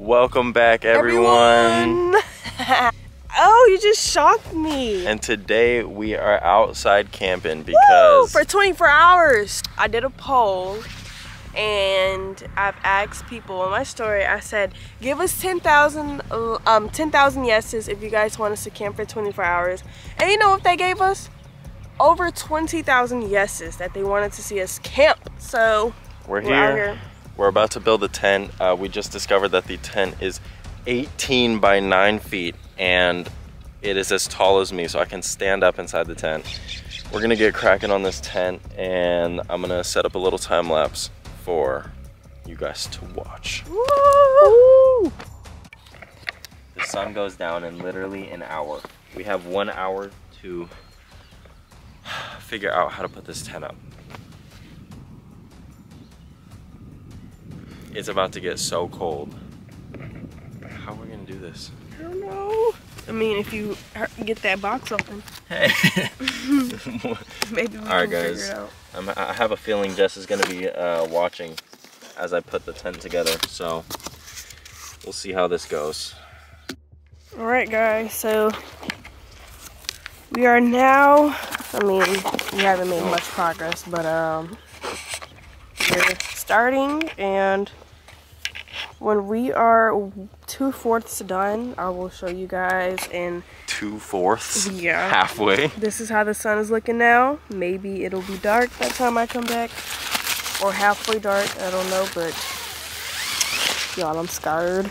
Welcome back, everyone. everyone. oh, you just shocked me. And today we are outside camping because Woo! for 24 hours. I did a poll and I've asked people in my story. I said, give us 10,000 um 10,000 yeses if you guys want us to camp for 24 hours. And you know what they gave us? Over 20,000 yeses that they wanted to see us camp. So we're, we're here. We're about to build a tent. Uh, we just discovered that the tent is 18 by 9 feet and it is as tall as me so I can stand up inside the tent. We're gonna get cracking on this tent and I'm gonna set up a little time lapse for you guys to watch. Woo! The sun goes down in literally an hour. We have one hour to figure out how to put this tent up. It's about to get so cold. How are we gonna do this? I don't know. I mean, if you get that box open. Hey. Maybe we All right, guys. I have a feeling Jess is gonna be uh, watching as I put the tent together, so we'll see how this goes. All right, guys. So we are now. I mean, we haven't made much progress, but um, we're starting and when we are two fourths done, I will show you guys in two fourths. Yeah, halfway. This is how the sun is looking now. Maybe it'll be dark by the time I come back, or halfway dark. I don't know, but y'all, I'm scared.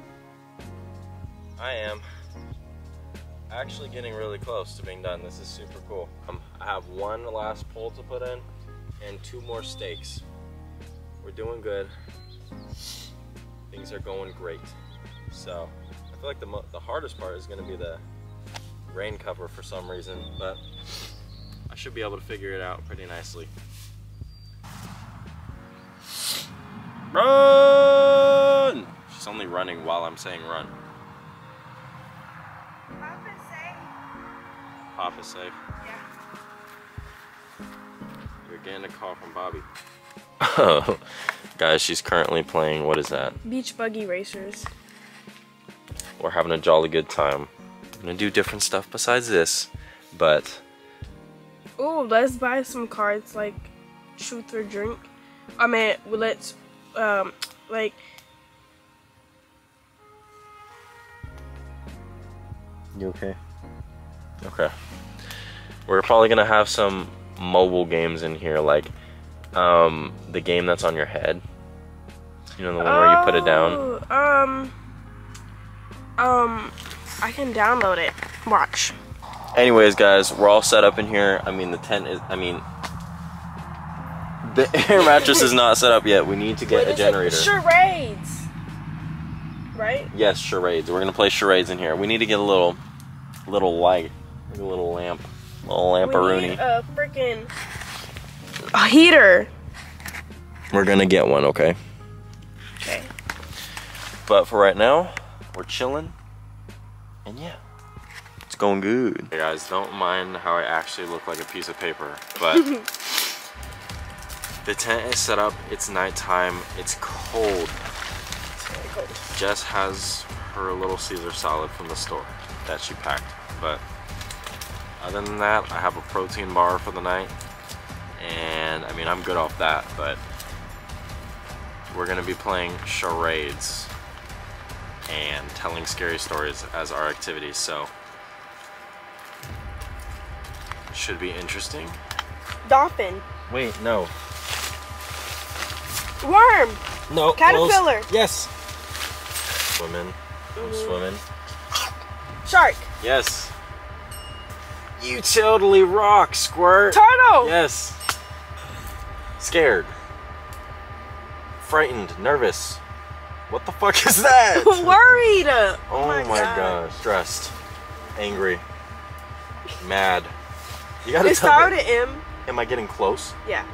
I am actually getting really close to being done. This is super cool. Um, I have one last pole to put in and two more stakes. We're doing good. Things are going great. So I feel like the, the hardest part is gonna be the rain cover for some reason, but I should be able to figure it out pretty nicely. Run! She's only running while I'm saying run. Papa's safe? Yeah. You're getting a call from Bobby. Oh, guys, she's currently playing, what is that? Beach Buggy Racers. We're having a jolly good time. I'm gonna do different stuff besides this, but. Oh, let's buy some cards like truth or drink. I mean, let's, um, like. You okay? Okay. We're probably gonna have some mobile games in here, like um, the game that's on your head. You know, the one oh, where you put it down. Oh, um, um, I can download it. Watch. Anyways, guys, we're all set up in here. I mean, the tent is, I mean, the air mattress is not set up yet. We need to get Wait, a generator. charades. Right? Yes, charades. We're gonna play charades in here. We need to get a little, little light, like a little lamp, a little lamparoonie. We need a freaking a heater. We're gonna get one, okay? Okay. But for right now, we're chilling. And yeah, it's going good. Hey guys, don't mind how I actually look like a piece of paper, but the tent is set up, it's nighttime, it's cold. It's cold. Jess has her little Caesar salad from the store that she packed, but other than that, I have a protein bar for the night, and I mean, I'm good off that, but we're gonna be playing charades and telling scary stories as our activities. So should be interesting. Dolphin. Wait, no. Worm. No. Caterpillar. Close. Yes. Swimming. I'm mm -hmm. swimming. Shark. Yes. You totally rock, Squirt. Turtle. Yes. Scared. Frightened. Nervous. What the fuck is that? Worried. Oh, Oh my, God. god. Stressed. Angry. Mad. You gotta It tell me. M. Am I getting close? Yeah.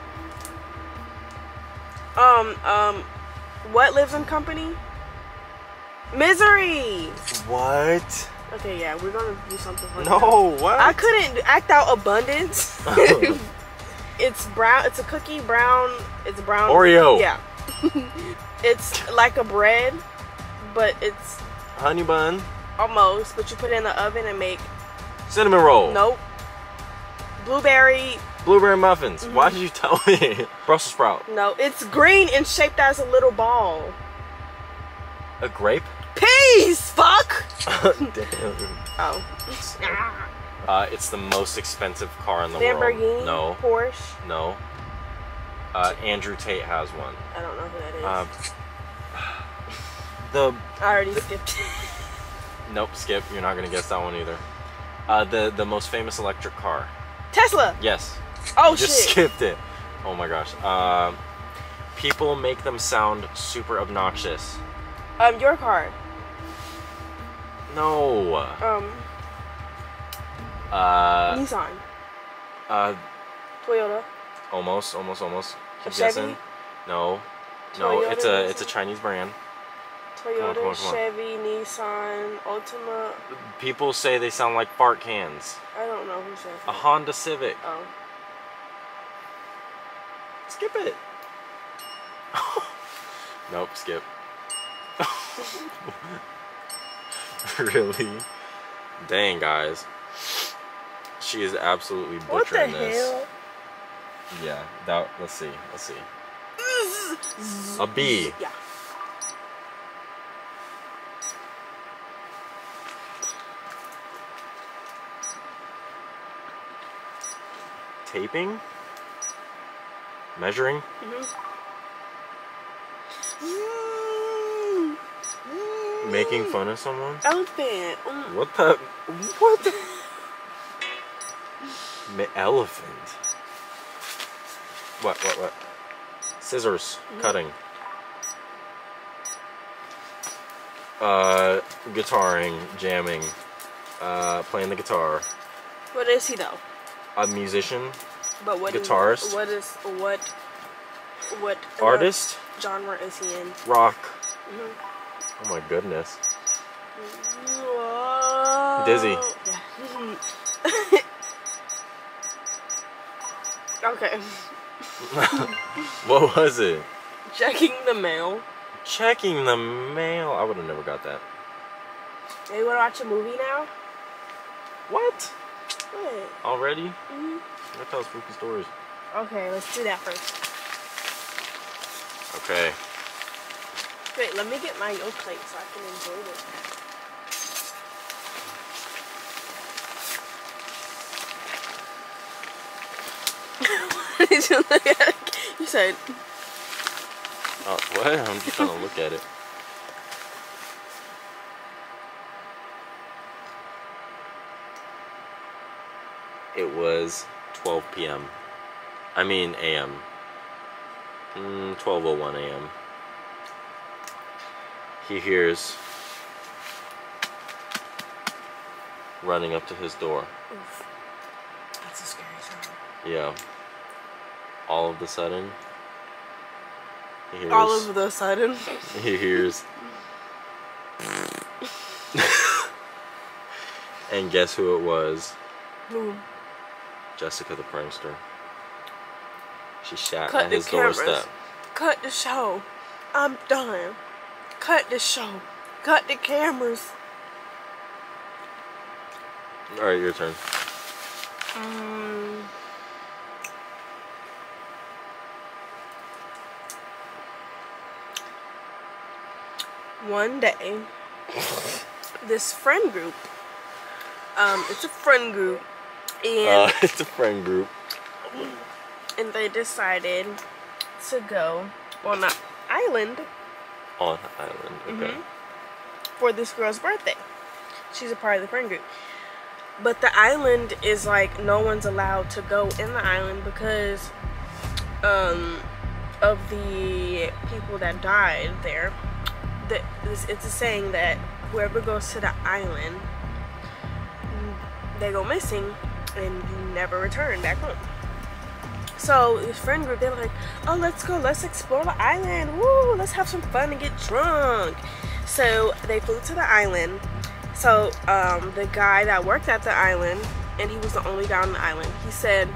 Um, um, what lives in company? Misery. What? Okay, yeah, we're gonna do something for No, what? I couldn't act out abundance. it's brown. It's a cookie brown. It's brown. Oreo. Yeah. it's like a bread, but it's Honey bun. almost. But you put it in the oven and make. Cinnamon roll. Nope. Blueberry. Blueberry muffins. Mm-hmm. Why did you tell me? Brussels sprout. No, it's green and shaped as a little ball. A grape? Peace. Fuck. Damn. Oh. Uh, it's the most expensive car in the Lamborghini. world. No, Porsche. no. Uh, Andrew Tate has one. I don't know who that is. Um, the I already skipped. nope, skip. You're not gonna guess that one either. Uh, the the most famous electric car. Tesla. Yes. Oh you just skipped it. Oh my gosh. Um, people make them sound super obnoxious. Um, your car. No. Um, Uh, Nissan. uh, Toyota. almost, almost, almost. Keep A Chevy? guessing. No. No, it's a it's a Chinese brand. Toyota, on, come on, come on. Chevy, Nissan, Altima. People say they sound like fart cans. I don't know who says A that. Honda Civic. Oh. Skip it. nope, skip. really? Dang, guys. She is absolutely What the butchering this. hell? Yeah, that. Let's see. Let's see. A bee. Yeah. Taping. Measuring. Mm-hmm. Making fun of someone. Elephant. Mm. What the? What the? Elephant. What? What? What? Scissors. Cutting. Uh, guitaring, jamming, uh, playing the guitar. What is he though? A musician, But what? Guitarist? what is what? What uh, artist, genre is he in? rock. Mhm. Oh my goodness. Whoa. Dizzy. Okay. what was it? Checking the mail. Checking the mail. I would have never got that. Hey, you wanna watch a movie now? What? What? Already? Mhm. I tell spooky stories. Okay, let's do that first. Okay. Wait, let me get my oat plate so I can enjoy this. What did you look at? You said Oh, what? I'm just trying to look at it. It was 12 p.m. I mean a.m. Mm, 12:01 a.m. He hears running up to his door. Oof. That's a scary sound. Yeah. All of the sudden, he hears. All of the sudden. He hears. and guess who it was? Ooh. Jessika the prankster. She shot Cut at his cameras. doorstep. Cut the show. I'm done. Cut the show. Cut the cameras. All right, your turn. Um, one day, this friend group, um, it's a friend group, and Uh, it's a friend group. and they decided to go on an island On an island. Okay. Mhm. for this girl's birthday. She's a part of the friend group. but the island is like no one's allowed to go in the island because um, of the people that died there. The, it's, it's a saying that whoever goes to the island, they go missing and you never return back home. So his friend group, they're like, oh, let's go, let's explore the island. Woo, let's have some fun and get drunk. So they flew to the island. So um, the guy that worked at the island, and he was the only guy on the island, he said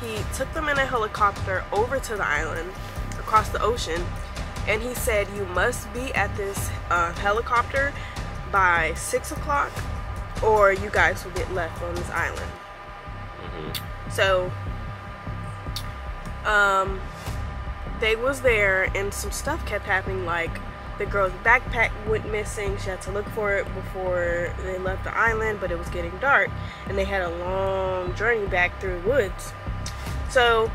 he took them in a helicopter over to the island across the ocean. And he said, you must be at this uh, helicopter by six o'clock or you guys will get left on this island. Mm-hmm. So um, they was there and some stuff kept happening like the girl's backpack went missing. She had to look for it before they left the island but it was getting dark and they had a long journey back through woods. So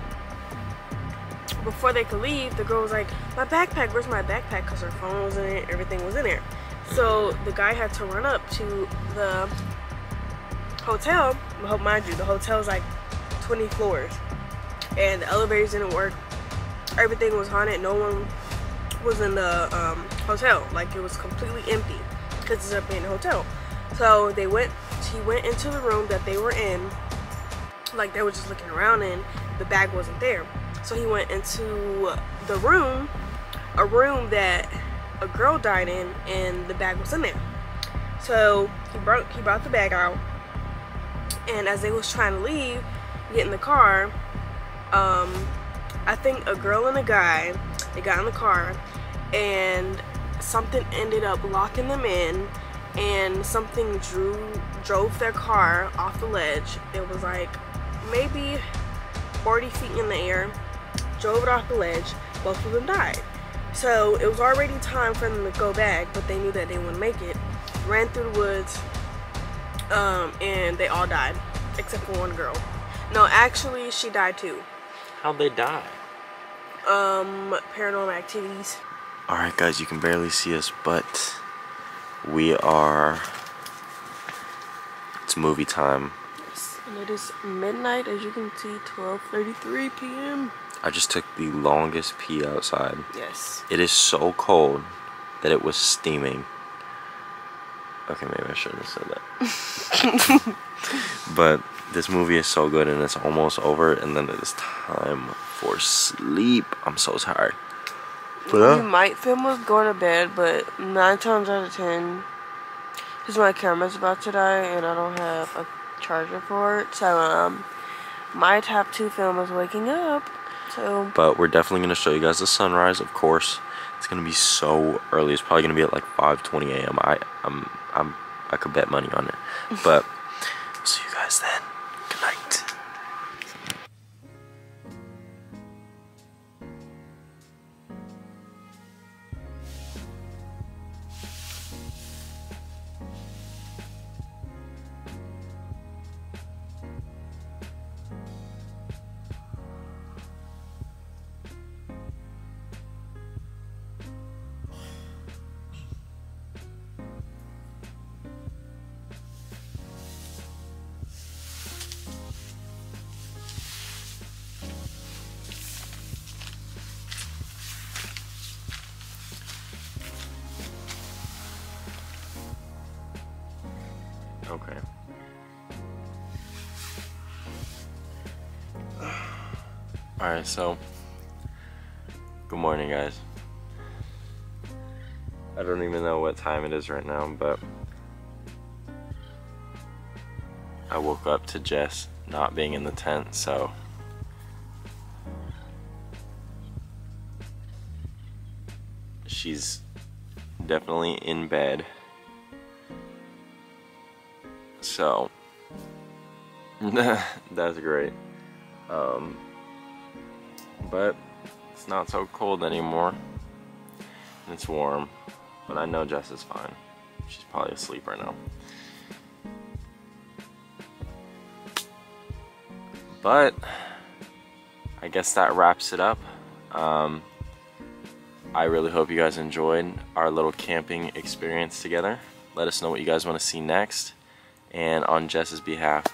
before they could leave the girl was like my backpack where's my backpack? Because her phone was in it everything was in there. So the guy had to run up to the hotel. Mind you the hotel is like 20 floors and the elevators didn't work. Everything was haunted. No one was in the um, hotel. Like it was completely empty because it's a hotel. So they went. He went into the room that they were in. Like they were just looking around and the bag wasn't there. So he went into the room, a room that a girl died in, and the bag was in there. So he brought he brought the bag out, and as they was trying to leave, get in the car, um, I think a girl and a guy, they got in the car and something ended up locking them in and something drew drove their car off the ledge. It was like maybe 40 feet in the air, drove it off the ledge, both of them died. So it was already time for them to go back, but they knew that they wouldn't make it. Ran through the woods, um, and they all died, except for one girl. No, actually, she died too. How'd they die? Um, paranormal activities. Alright guys, you can barely see us, but we are, it's movie time. Yes, and it is midnight, as you can see, 12.33 p.m. I just took the longest pee outside. Yes. It is so cold that it was steaming. Okay, maybe I shouldn't have said that. but this movie is so good and it's almost over and then it is time for sleep. I'm so tired. But, uh, we might film us going to bed, but nine times out of ten, because my camera's about to die and I don't have a charger for it, so um, might have to film is waking up. So. But we're definitely gonna show you guys the sunrise, of course. It's gonna be so early. It's probably gonna be at like 5:20 a.m. I I'm I'm I could bet money on it, but see you guys then. Alright, so good morning guys. I don't even know what time it is right now, but I woke up to Jess not being in the tent, so she's definitely in bed. So that's great. Um, but it's not so cold anymore. It's warm, but I know Jess is fine. She's probably asleep right now. But I guess that wraps it up. Um, I really hope you guys enjoyed our little camping experience together. Let us know what you guys want to see next And on Jess's behalf,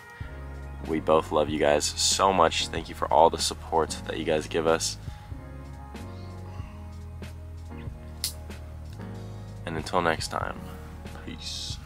we both love you guys so much. Thank you for all the support that you guys give us. And until next time, peace.